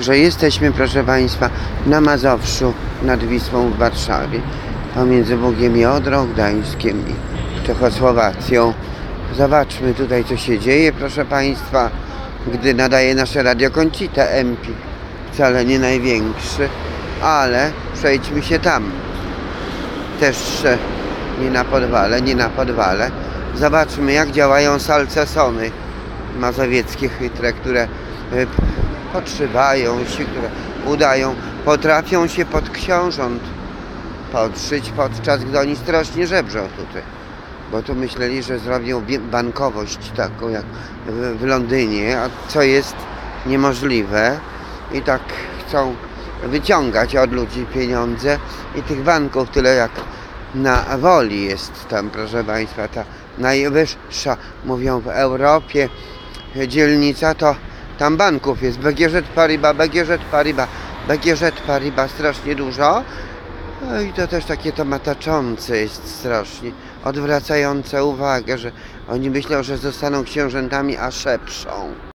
że jesteśmy, proszę Państwa, na Mazowszu nad Wisłą w Warszawie, pomiędzy Bugiem i Odrą, Gdańskiem i Czechosłowacją. Zobaczmy tutaj, co się dzieje, proszę Państwa, gdy nadaje nasze radio Koncita MP. Wcale nie największy, ale przejdźmy się tam. Też nie na podwale, nie na podwale. Zobaczmy, jak działają salcesony mazowieckie chytre, które e, podszywają się, które udają, potrafią się pod książąt podszyć, podczas gdy oni strasznie żebrzą tutaj. Bo tu myśleli, że zrobią bankowość taką jak w Londynie, a co jest niemożliwe. I tak chcą wyciągać od ludzi pieniądze i tych banków tyle jak na woli jest tam, proszę Państwa, ta najwyższa, mówią w Europie, dzielnica, to tam banków jest BGŻ Paribas, BGŻ Paribas, BGŻ Paribas strasznie dużo. No i to też takie to mataczące jest strasznie, odwracające uwagę, że oni myślą, że zostaną książętami, a szepczą.